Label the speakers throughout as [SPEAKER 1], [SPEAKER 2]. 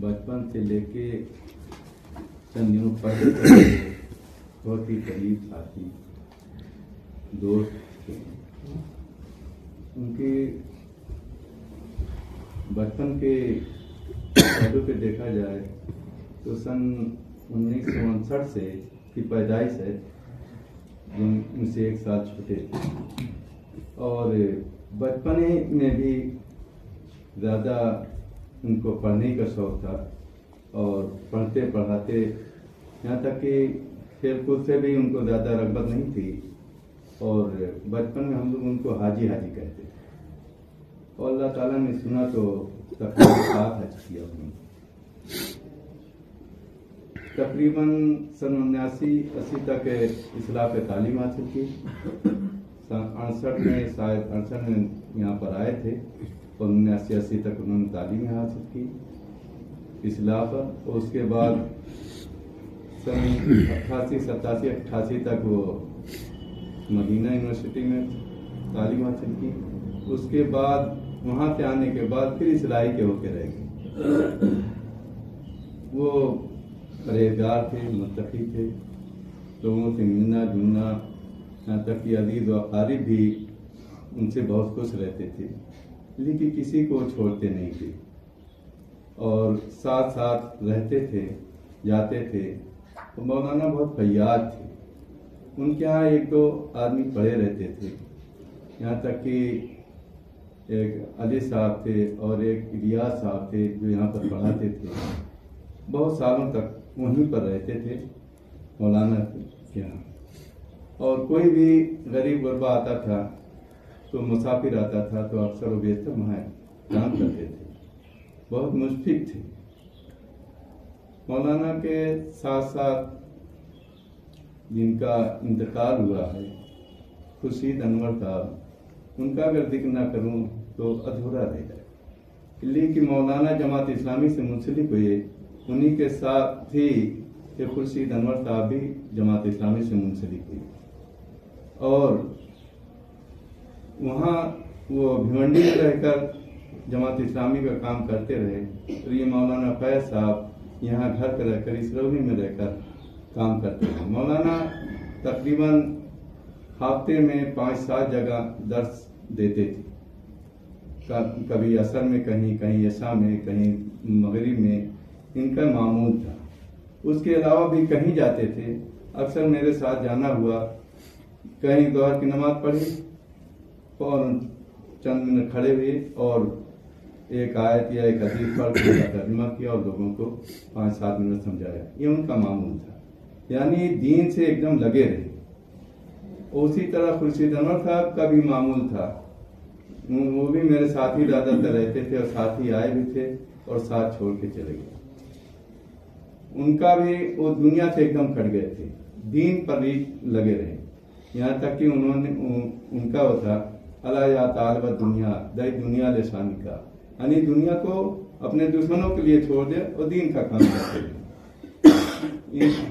[SPEAKER 1] बचपन से लेके चंद दिनों पहले बहुत ही करीब साथी दोस्त थे। उनके बचपन के पहलू पे देखा जाए तो सन उन्नीस सौ उनसठ से की पैदाइश है उनसे एक साल छोटे थे। और बचपने में भी ज़्यादा उनको पढ़ने का शौक था और पढ़ते पढ़ाते, यहाँ तक कि खेल कूद से भी उनको ज़्यादा रगबत नहीं थी और बचपन में हम लोग उनको हाजी हाजी कहते थे। और अल्लाह ताला ने सुना तो तकरीबन सात हज किया उन्होंने। तकरीबन सन उन्यासी अस्सी तक इस्लाह पे तालीम हासिल की। अड़सठ में शायद अड़सठ में यहाँ पर आए थे। और उन्यासी अस्सी तक उन्होंने तालीम हासिल की। इस्लाह पर, और उसके बाद सन अट्ठासी सतासी अट्ठासी तक वो मदीना यूनिवर्सिटी में तालीम हासिल की। उसके बाद, वहाँ से आने के बाद फिर इसलाई के होके रह गए। वो परहेजगार थे मुतकी थे। लोगों से मिलना जुलना, यहाँ तक कि अज़ीज़ व अकारीब भी उनसे बहुत खुश रहते थे। लेकिन किसी को छोड़ते नहीं थे। और साथ साथ रहते थे, जाते थे। तो मौलाना बहुत फैयाद थे। उनके यहाँ एक दो आदमी पढ़े रहते थे। यहाँ तक कि एक अली साहब थे और एक रियाज साहब थे जो यहाँ पर पढ़ाते थे। बहुत सालों तक वहीं पर रहते थे मौलाना के यहाँ। और कोई भी गरीब गुरबा आता था तो मुसाफिर आता था तो अक्सर वो बेहतर वहाँ काम करते थे। बहुत मुश्फिक थे। मौलाना के साथ साथ जिनका इंतकाल हुआ है, खुर्शीद अनवर साहब, उनका अगर ज़िक्र ना करूँ तो अधूरा रह जाए। लेकिन मौलाना जमात इस्लामी से मुंसलिक हुए, उन्हीं के साथ ही कि खुर्शीद अनवर साहब भी जमात इस्लामी से मुंसलिक हुई और वहाँ वो भिवंडी में रहकर जमात इस्लामी का काम करते रहे। और ये मौलाना फैज साहब यहाँ घर पर रहकर इसरौनी में रहकर काम करते रहे। मौलाना तकरीबन हफ़्ते में पाँच सात जगह दर्श देते थे। कभी असर में, कहीं कहीं यशा में, कहीं मगरब में, इनका मामूल था। उसके अलावा भी कहीं जाते थे। अक्सर मेरे साथ जाना हुआ। कहीं दोहर की नमाज़ पढ़ी चंद मिनट खड़े हुए और एक आयत या एक हदीस पर तर्जमा किया और लोगों को पाँच सात मिनट समझाया। ये उनका मामूल था। यानी दीन से एकदम लगे रहे। उसी तरह खुर्शीद अनवर साहब का भी मामूल था। वो भी मेरे साथ ही ज़्यादातर रहते थे और साथ ही आए भी थे और साथ छोड़ के चले गए। उनका भी वो दुनिया से एकदम कट गए थे। दीन पर ही लगे रहे। यहाँ तक कि उन्होंने उनका वो था अला या तालब दुनिया दई दुनिया लेसानी का। यानी दुनिया को अपने दुश्मनों के लिए छोड़ दे और दीन का काम करते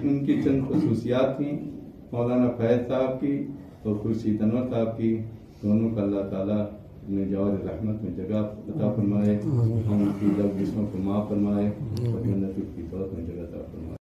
[SPEAKER 1] उनकी चंद खसूसियात थी मौलाना फैज साहब की और खुर्शीद अनवर साहब की। दोनों का अल्लाह ताला ने जवार रहमत में जगह अता फरमाए हम उनकी लफ्ज़ों को माफ़ फरमाए और जन्नत की में जगह अता फरमाए।